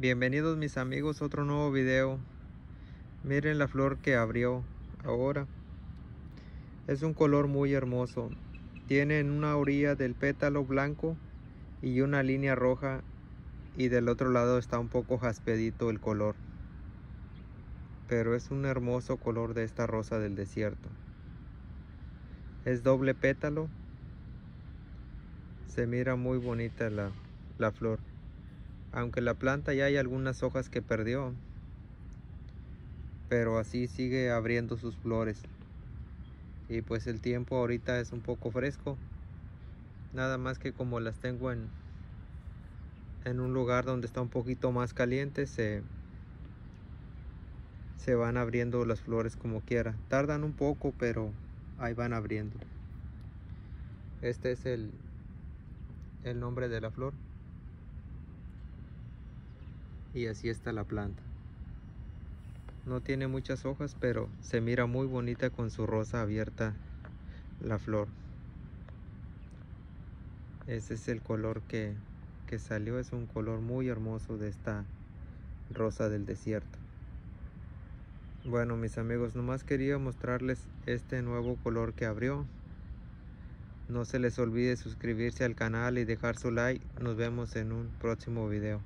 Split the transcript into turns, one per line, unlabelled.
Bienvenidos mis amigos a otro nuevo video. Miren la flor que abrió ahora. Es un color muy hermoso. Tiene en una orilla del pétalo blanco y una línea roja y del otro lado está un poco jaspedito el color. Pero es un hermoso color de esta rosa del desierto. Es doble pétalo. Se mira muy bonita la, la flor aunque la planta ya hay algunas hojas que perdió pero así sigue abriendo sus flores. Y pues el tiempo ahorita es un poco fresco nada más que como las tengo en en un lugar donde está un poquito más caliente se se van abriendo las flores como quiera. Tardan un poco pero ahí van abriendo. Este es el el nombre de la flor y así está la planta. No tiene muchas hojas pero se mira muy bonita con su rosa abierta la flor. Ese es el color que, que salió es un color muy hermoso de esta rosa del desierto. Bueno mis amigos nomás quería mostrarles este nuevo color que abrió. No se les olvide suscribirse al canal y dejar su like. Nos vemos en un próximo video